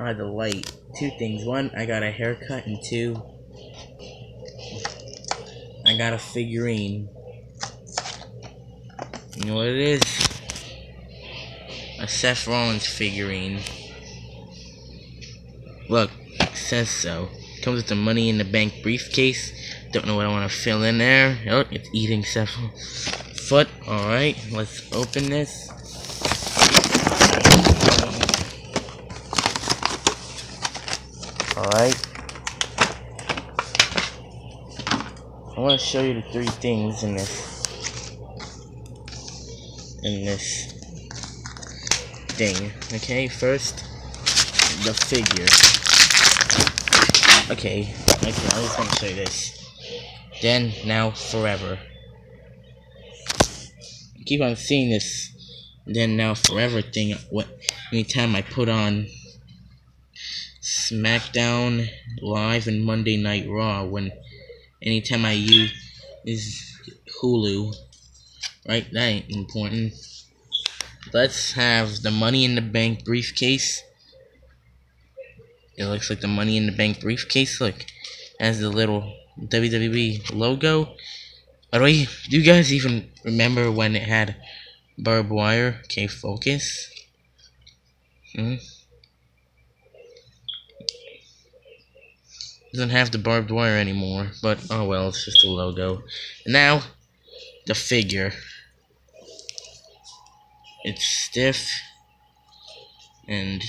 are the light. Two things. One, I got a haircut, and two, I got a figurine. You know what it is? A Seth Rollins figurine. Look, says so. Comes with the money in the bank briefcase. Don't know what I want to fill in there. Oh, it's eating Seth foot. Alright, let's open this. Alright. I want to show you the three things in this in this thing. Okay, first the figure. Okay, okay, I just want to show you this. Then, now, forever. I keep on seeing this then now forever thing what anytime I put on SmackDown Live and Monday Night Raw when anytime I use is Hulu. Right, that ain't important. Let's have the money in the bank briefcase. It looks like the money in the bank briefcase. Look, has the little WWE logo. By the way, do you guys even remember when it had barbed wire? Okay, focus. Hmm. Doesn't have the barbed wire anymore, but oh well, it's just a logo. And now, the figure. It's stiff and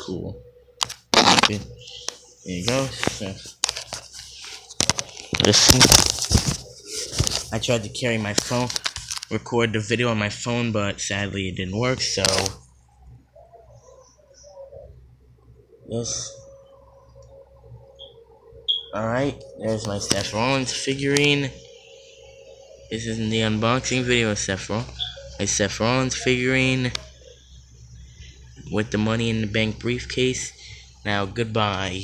cool. Okay. There you go. Listen. I tried to carry my phone, record the video on my phone, but sadly it didn't work, so Yes. Alright, there's my Seth Rollins figurine. This is in the unboxing video of Seth Rollins. My Seth Rollins figurine with the money in the bank briefcase. Now, goodbye.